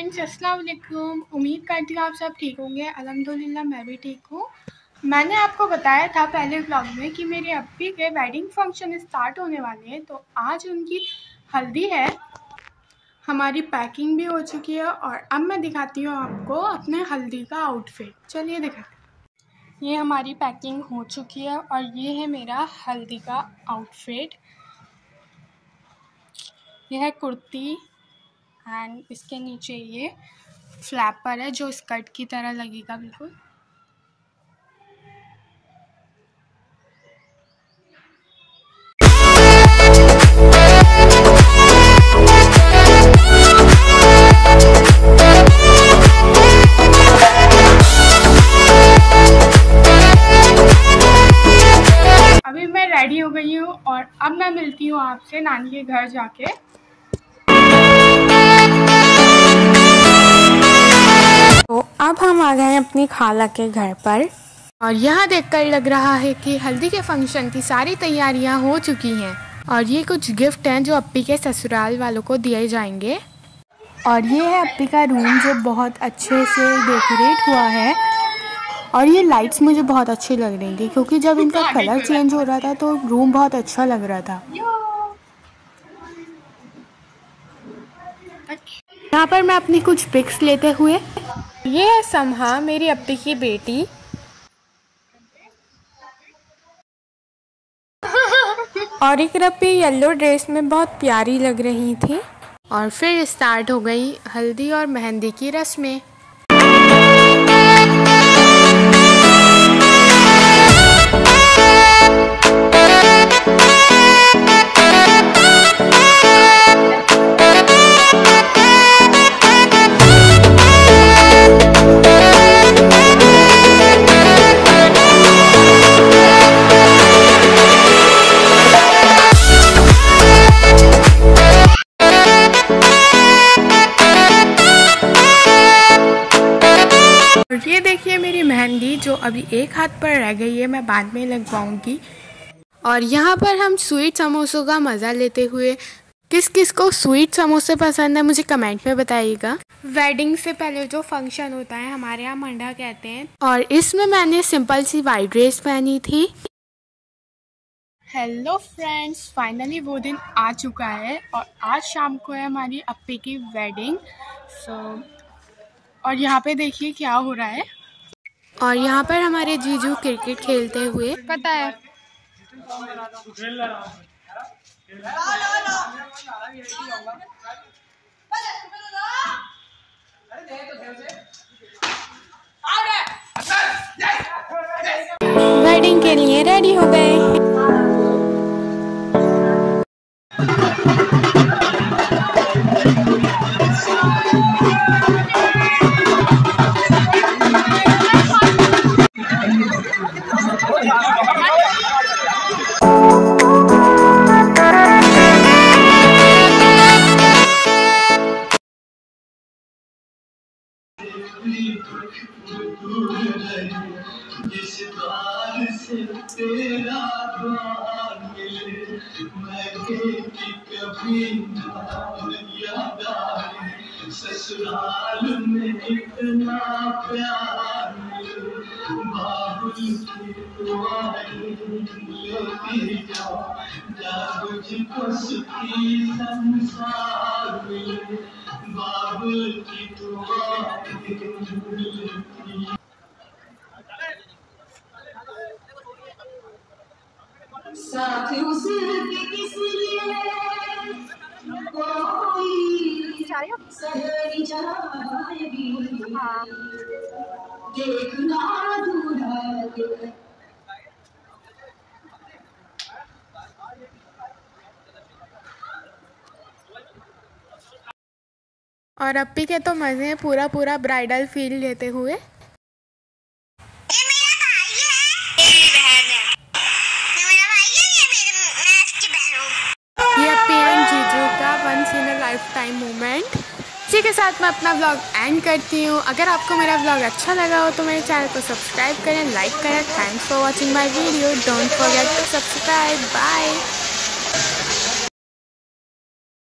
Friends अस्सलाम वालेकुम उम्मीद करती हूँ आप सब ठीक होंगे। अल्हम्दुलिल्लाह, मैं भी ठीक हूँ। मैंने आपको बताया था पहले व्लॉग में कि मेरे अप्पी के वेडिंग फ़ंक्शन स्टार्ट होने वाले हैं तो आज उनकी हल्दी है। हमारी पैकिंग भी हो चुकी है और अब मैं दिखाती हूँ आपको अपने हल्दी का आउटफिट चलिए दिखा ये हमारी पैकिंग हो चुकी है और ये है मेरा हल्दी का आउटफिट यह है कुर्ती। एंड इसके नीचे ये फ्लैपर है जो स्कर्ट की तरह लगेगा बिल्कुल। अभी मैं रेडी हो गई हूँ और अब मैं मिलती हूँ आपसे नानी के घर जाके। तो अब हम आ गए अपनी खाला के घर पर। और यहाँ देखकर लग रहा है कि हल्दी के फ़ंक्शन की सारी तैयारियाँ हो चुकी हैं। और ये कुछ गिफ्ट हैं जो अप्पी के ससुराल वालों को दिए जाएँगे। और ये है अप्पी का रूम जो बहुत अच्छे से डेकोरेट हुआ है। और ये लाइट्स मुझे बहुत अच्छी लग रही थी, क्योंकि जब इनका कलर चेंज हो रहा था तो रूम बहुत अच्छा लग रहा था। यहाँ पर मैं अपनी कुछ पिक्स लेते हुए ये है समहा मेरी अपी की बेटी। और एक रपी येलो ड्रेस में बहुत प्यारी लग रही थी। और फिर स्टार्ट हो गई हल्दी और मेहंदी की रस्में। देखिए मेरी मेहंदी जो अभी एक हाथ पर रह गई है मैं बाद में लगवाऊँगी। और यहाँ पर हम स्वीट समोसों का मज़ा लेते हुए किस किस को स्वीट समोसे पसंद है मुझे कमेंट में बताइएगा। वेडिंग से पहले जो फ़ंक्शन होता है हमारे यहाँ मंडा कहते हैं। और इसमें मैंने सिंपल सी वाइट ड्रेस पहनी थी। हेलो फ्रेंड्स फाइनली वो दिन आ चुका है और आज शाम को है हमारी अप्पी की वेडिंग सो so, और यहाँ पे देखिए क्या हो रहा है। और यहाँ पर हमारे जीजू क्रिकेट खेलते हुए पता है। जिस बार से तेरा द्वार मिले मैं की कभी याद आए ससुराल में इतना प्यार मिले बाबुल की लेती जाओ मुझको सुखी संसार मिले बाबुल की दुआएँ मिलती साथ उसके किसलिए कोई सहरी जाएगी देखना दूल्हा और अप्पी के तो मज़े हैं पूरा पूरा ब्राइडल फील लेते हुए ये मेरा भाई है ये मेरी बहन है ये मेरा भाई है ये मेरी मैं इसकी बहन हूँ ये अप्पी एंड जीजू का once in a lifetime moment इसी के साथ मैं अपना ब्लॉग एंड करती हूँ। अगर आपको मेरा ब्लॉग अच्छा लगा हो तो मेरे चैनल को सब्सक्राइब करें लाइक करें। Thanks for watching my video don't forget to subscribe bye